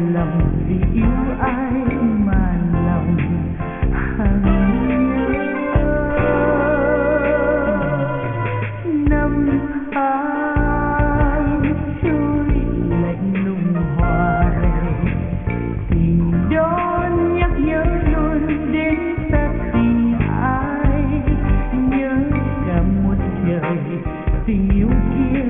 lòng vì yêu ai mà lòng hằng nhớ. Năm tháng trôi lạnh lùng hòa rời tình đó nhắc nhớ luôn đến ta tình ai nhớ cả một đời tình yêu kia.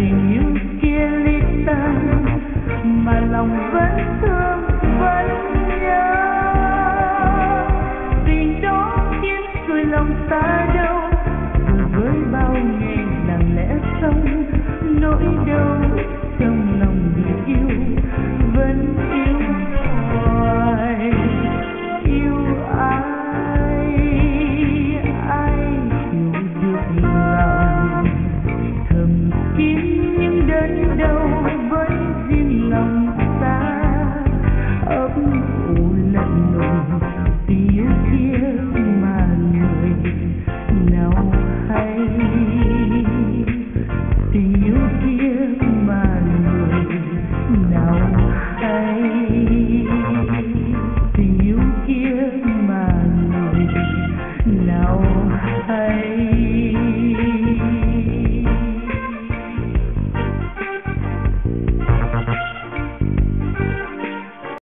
tình yêu kia ly tan, mà lòng vẫn thương, vẫn nhớ. Tình đó khiến rồi lòng ta đau với bao ngày lặng lẽ sống, nỗi đau